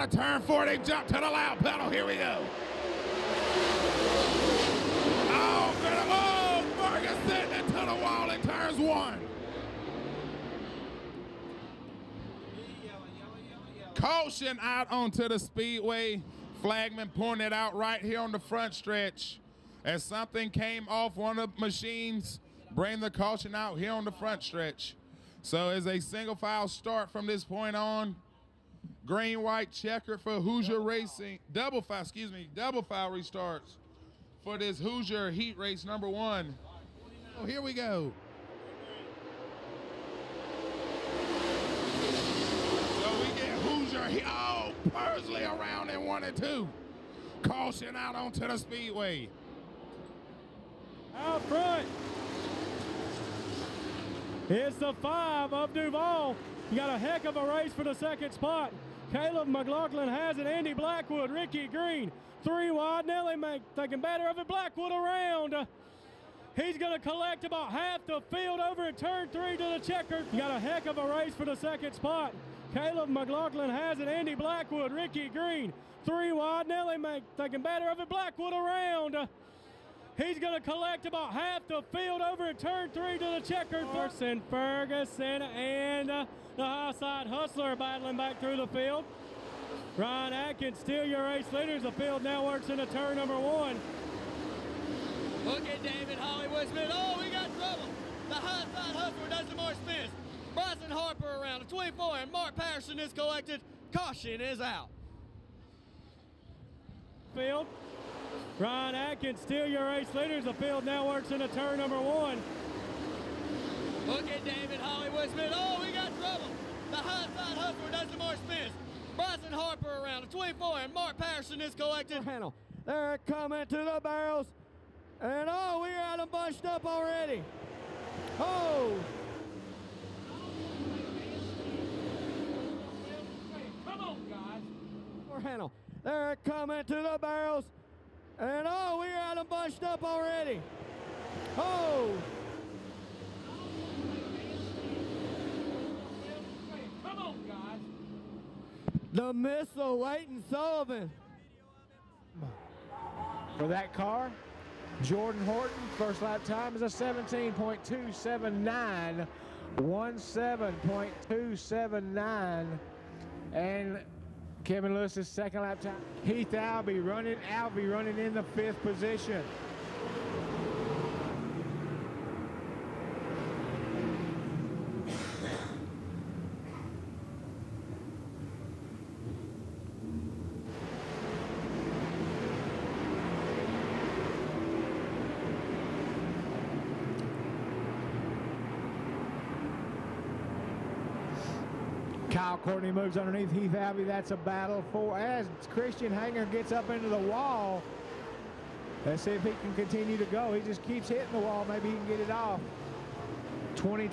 out of turn four. They jump to the loud pedal. Here we go. Oh, good. Oh, Ferguson into the wall in turns one. Caution out onto the speedway. Flagman pointing it out right here on the front stretch. As something came off one of the machines, bring the caution out here on the front stretch. So it's a single file start from this point on. Green, white, checker for Hoosier Racing. Double file, excuse me, double file restarts for this Hoosier Heat Race number one. Oh, here we go. So we get Hoosier. He- oh, Pursley around in one and two. Caution out onto the speedway. Out front. It's the five of Duval. You got a heck of a race for the second spot. Caleb McLaughlin has it. Andy Blackwood, Ricky Green, three wide. Nelly make thinking better of it. Blackwood around. He's going to collect about half the field over at turn three to the checker. You got a heck of a race for the second spot. Caleb McLaughlin has it. Andy Blackwood, Ricky Green, three wide. Nelly make thinking better of it. Blackwood around. He's going to collect about half the field over at turn three to the checkered. Ferguson, Ferguson, and uh, the high side hustler battling back through the field. Ryan Atkins, still your race leaders. The field now works into turn number one. Look at David Hollywood Smith. Oh, we got trouble. The high side hustler does some more spins. Bryson Harper around the 24, and Mark Patterson is collected. Caution is out. Field. Ryan Atkins, still your race leaders. The field now works into turn number one. Look at David Hollywood Smith. Oh, we got trouble. The high side hustler does some more spins. Bryson Harper around the 24, and Mark Patterson is collected. Handle. They're coming to the barrels. And oh, we got them bunched up already. Oh. Come on, guys. Handle. They're coming to the barrels. And oh, we got them bunched up already. Oh. Come on, guys. The missile Leighton Sullivan. For that car, Jordan Horton, first lap time is a 17.279, 17.279. And Kevin Lewis's second lap time. Heath Albee running, Albee running in the fifth position. Kyle Courtney moves underneath Heath Albee. That's a battle for as Christian Hanger gets up into the wall. Let's see if he can continue to go. He just keeps hitting the wall. Maybe he can get it off. 20.